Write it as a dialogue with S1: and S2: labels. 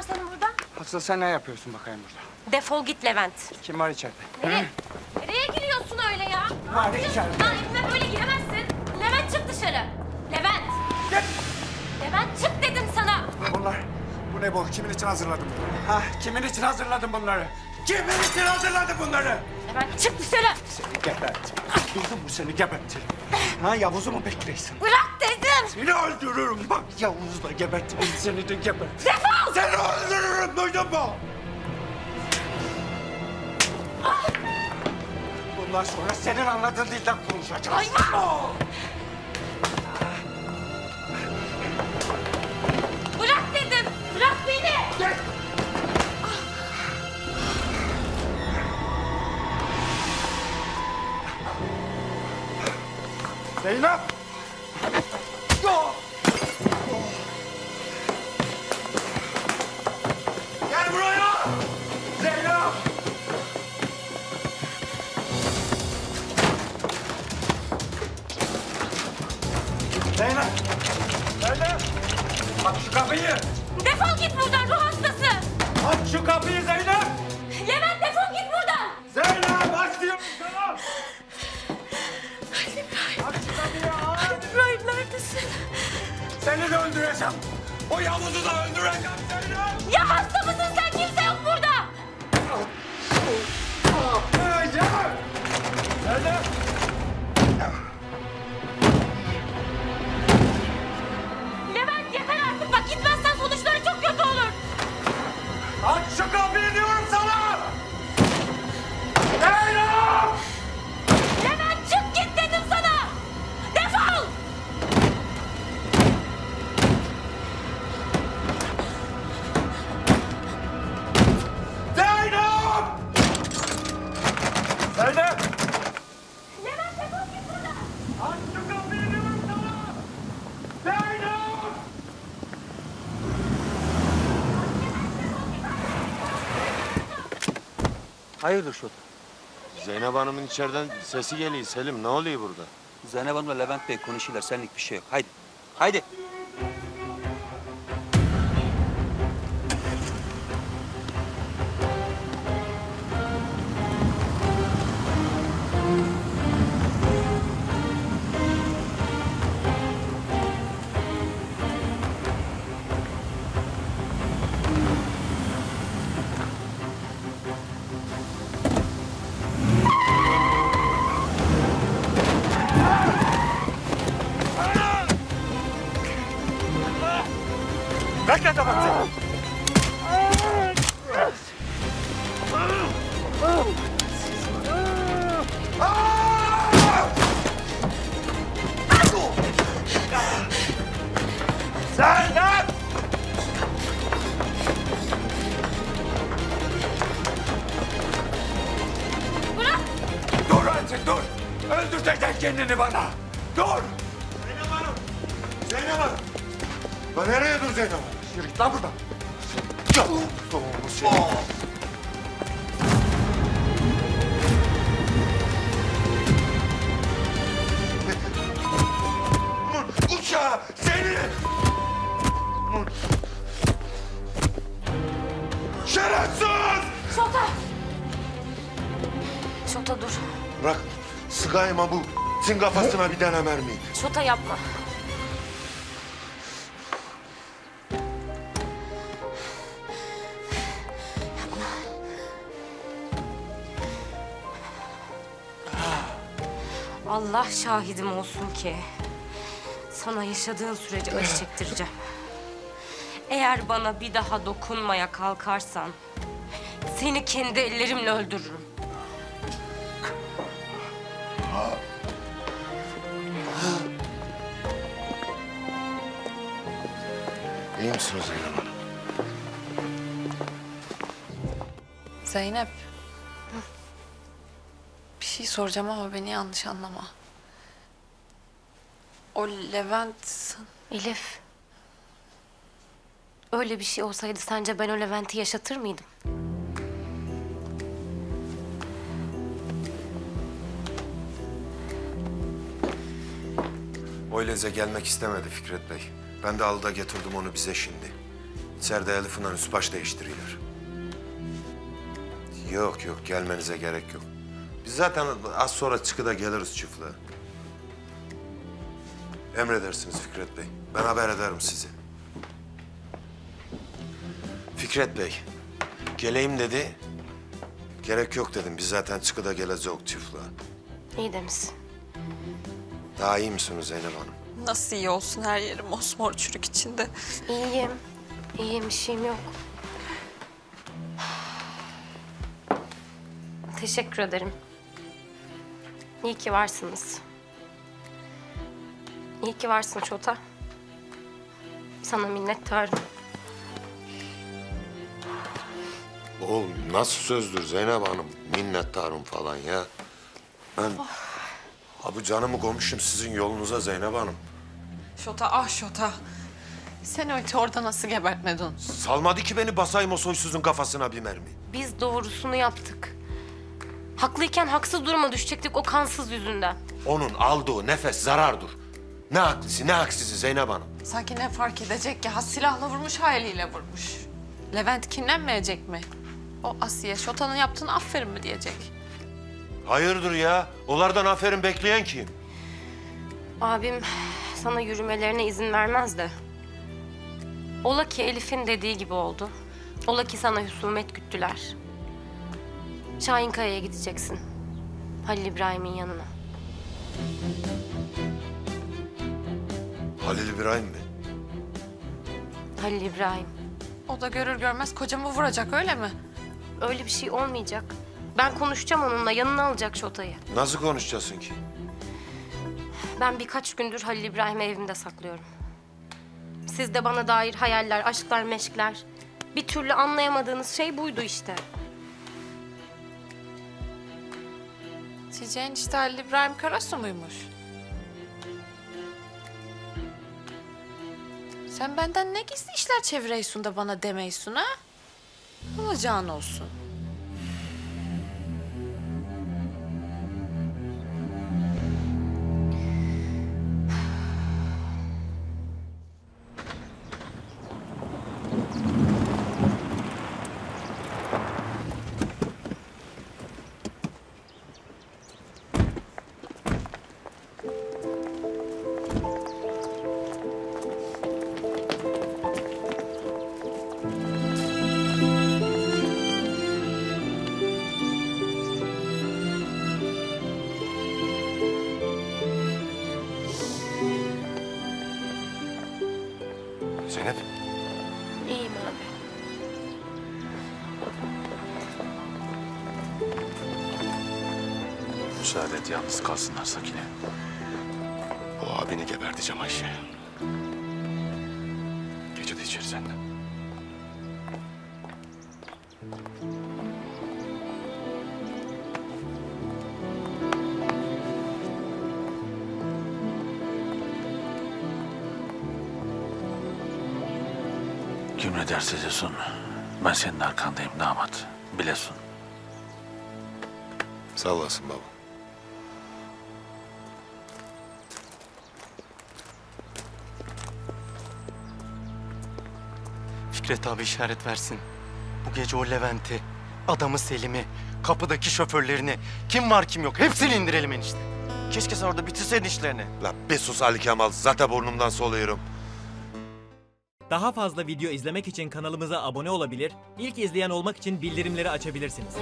S1: var senin burada?
S2: Asıl sen ne yapıyorsun bakayım burada?
S1: Defol git Levent.
S2: Kim var içeride?
S1: Nereye? Nereye giriyorsun öyle ya?
S2: Var içeride.
S1: Lan evime böyle giremezsin. Levent çık dışarı. Levent.
S2: Gel.
S1: Levent çık dedim sana.
S2: Bunlar, bu ne bu? Kimin için hazırladın bunları? Ha, kimin için hazırladın bunları? Kimin için hazırladın bunları?
S1: Levent çık dışarı.
S2: Seni gebertirim. Duydun mu seni gebertirim. Ha Yavuz'u mu bekliyorsun?
S1: Bırak.
S2: Seni öldürürüm bak Yavuz'u da gebertirim seni de gebertirim.
S1: Defol.
S2: Seni öldürürüm duydun mu? Bundan sonra senin anladığın dilden konuşacağız.
S1: Hayvan! Bırak dedim. Bırak beni.
S2: Gel. Zeynep! Zeynep! Zeynep! Aç şu kapıyı!
S1: Defol git buradan ruh hastası.
S2: Aç şu kapıyı Zeynep!
S1: Levent defol git buradan.
S2: Zeynep aç diyorum sana! Aç şu kapıyı aç!
S1: İbrahim neredesin?
S2: Seni de öldüreceğim! O Yavuz'u da öldüreceğim Zeynep!
S1: Ya hasta mısın sen? Kimse yok burada.
S2: Zeynep! Zeynep!
S3: Hayırdır Şota?
S4: Zeynep Hanım'ın içeriden sesi geliyor Selim. Ne oluyor burada?
S3: Zeynep Hanım'la Levent Bey konuşuyorlar. Senlik bir şey yok. Haydi. Haydi.
S4: Lan nereye dur Zeynep?
S2: Yürü git lan buradan! Mun uçağı seni! Şerefsiz!
S1: Şota. Şota dur.
S4: Bırak. Sıkayım bu. Sin kafasına bir tane mermi.
S1: Şota yapma. Allah şahidim olsun ki sana yaşadığın sürece acı çektireceğim. Eğer bana bir daha dokunmaya kalkarsan seni kendi ellerimle öldürürüm.
S4: İyi misiniz Zeynep Hanım?
S5: Zeynep. Bir şey soracağım ama beni yanlış anlama. O Levent...
S1: Elif. Öyle bir şey olsaydı sence ben o Levent'i yaşatır mıydım?
S4: Öyleze gelmek istemedi Fikret Bey. Ben de aldı da getirdim onu bize şimdi.
S6: İçeride Elif'le üst baş değiştiriyorlar. Yok yok gelmenize gerek yok. Biz zaten az sonra çıkıda geliriz çiftliğe. Emredersiniz Fikret Bey. Ben haber ederim sizi. Fikret Bey, geleyim dedi. Gerek yok dedim. Biz zaten çıkıda geleceğiz çiftliğe.
S1: İyi demişsin.
S6: Daha iyi misiniz Zeynep Hanım?
S5: Nasıl iyi olsun her yerim mosmor çürük içinde.
S1: İyiyim. İyiyim, bir şeyim yok. Teşekkür ederim. İyi ki varsınız. İyi ki varsın Çota. Sana minnettarım.
S6: O nasıl sözdür Zeynep Hanım? Minnettarım falan ya. Ben... Ha bu canımı komşum sizin yolunuza Zeynep Hanım.
S5: Şota ah şota. Sen öyle orada nasıl gebertmedin?
S6: Salmadı ki beni basayım o soysuzun kafasına bir mermi.
S1: Biz doğrusunu yaptık. Haklıyken haksız duruma düşecektik o kansız yüzünden.
S6: Onun aldığı nefes zarardır. Ne haklısı ne haksızı Zeynep Hanım.
S5: Sanki ne fark edecek ki? Ha silahla vurmuş, haliyle vurmuş. Levent kinlenmeyecek mi? O Asiye Şota'nın yaptığını aferin mi diyecek?
S6: Hayırdır ya? Onlardan aferin bekleyen kim?
S1: Abim sana yürümelerine izin vermez de. Ola ki Elif'in dediği gibi oldu. Ola ki sana husumet güttüler. Şahinkaya'ya gideceksin. Halil İbrahim'in yanına.
S6: Halil İbrahim mi?
S1: Halil İbrahim.
S5: O da görür görmez kocamı vuracak öyle mi?
S1: Öyle bir şey olmayacak. Ben konuşacağım onunla. Yanına alacak Şota'yı.
S6: Nasıl konuşacaksın ki?
S1: Ben birkaç gündür Halil İbrahim'i evimde saklıyorum. Siz de bana dair hayaller, aşklar, meşkler. Bir türlü anlayamadığınız şey buydu işte.
S5: Çiçeğin işte Halil İbrahim Karasu muymuş? Sen benden ne gizli işler çeviriyorsun da bana demeysun ha? Olacağın olsun.
S2: Müsaade et yalnız kalsınlar Sakine. O abini geberteceğim Ayşe. Gece de içeri senden.
S7: Kim ne derse desin. Ben senin arkandayım damat. Bilesin.
S6: Sağ olasın baba.
S8: Fikret abi işaret versin. Bu gece o Levent'i, adamı Selim'i, kapıdaki şoförlerini, kim var kim yok hepsini indirelim enişte. Keşke sen orada bitirseydin işlerini.
S6: La bir sus Ali Kemal. Zaten burnumdan soluyorum.
S9: Daha fazla video izlemek için kanalımıza abone olabilir, ilk izleyen olmak için bildirimleri açabilirsiniz.